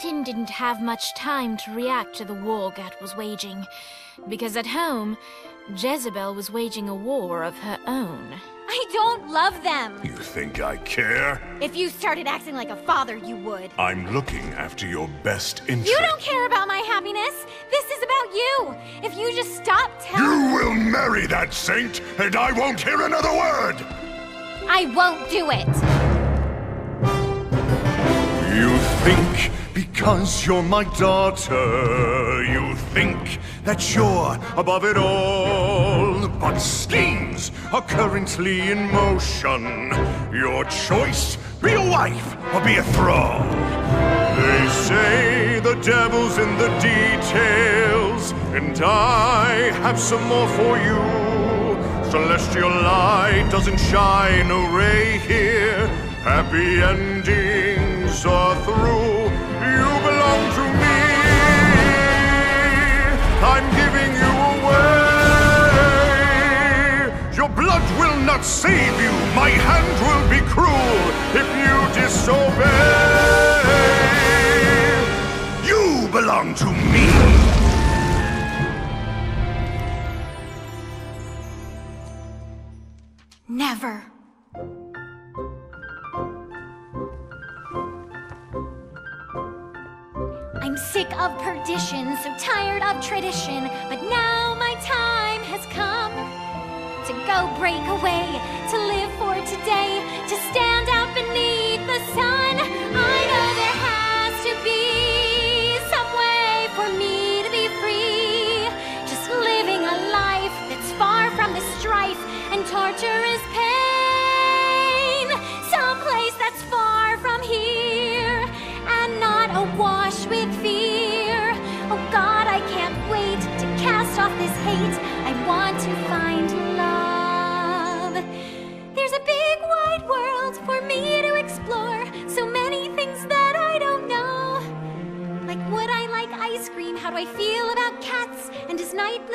Satan didn't have much time to react to the war Gat was waging, because at home, Jezebel was waging a war of her own. I don't love them! You think I care? If you started acting like a father, you would. I'm looking after your best interest. You don't care about my happiness! This is about you! If you just stop telling- You will marry that saint, and I won't hear another word! I won't do it! You think because you're my daughter, you think that you're above it all. But schemes are currently in motion. Your choice be a wife or be a thrall. They say the devil's in the details, and I have some more for you. Celestial light doesn't shine a ray here. Happy endings are through. Blood will not save you. My hand will be cruel if you disobey. You belong to me. Never. I'm sick of perdition, so tired of tradition, but now my time has come go break away, to live for today, to stand out beneath the sun. I know there has to be some way for me to be free, just living a life that's far from the strife and torturous pain, someplace that's far from here and not awash with fear. Oh God, I can't wait to cast off this hate. I want to find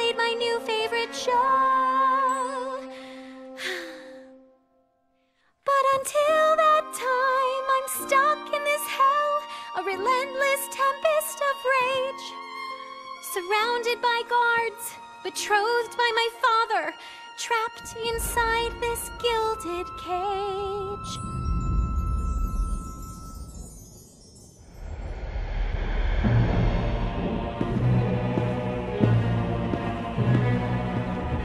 Nightblade my new favorite show? But until that time, I'm stuck in this hell, a relentless tempest of rage. Surrounded by guards, betrothed by my father, trapped inside this gilded cage.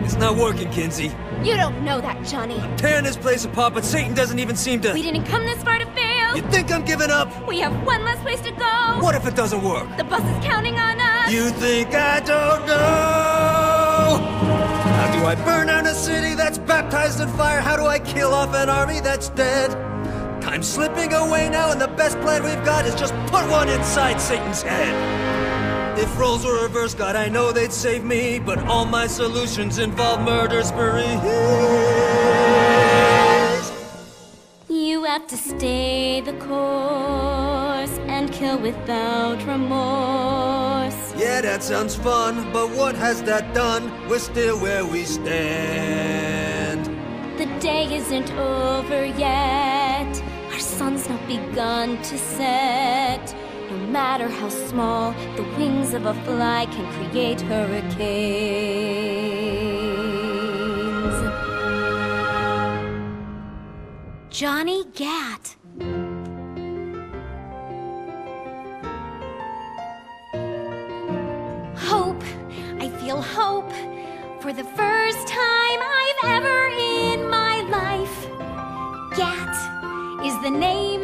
It's not working, Kinzie. You don't know that, Johnny. I'm Tearing this place apart, but Satan doesn't even seem to. We didn't come this far to fail. You think I'm giving up? We have one less place to go. What if it doesn't work? The Boss is counting on us. You think I don't know? How do I burn down a city that's baptized in fire? How do I kill off an army that's dead? Time's slipping away now, and the best plan we've got is just put one inside Satan's head. If roles were reversed, God, I know they'd save me, but all my solutions involve murder sprees. You have to stay the course and kill without remorse. Yeah, that sounds fun, but what has that done? We're still where we stand. The day isn't over yet. Our sun's not begun to set. No matter how small, the wings of a fly can create hurricanes. Johnny Gat. Hope. I feel hope. For the first time I've ever in my life. Gat is the name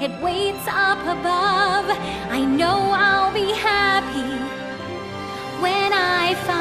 it waits up above. I know I'll be happy when I find.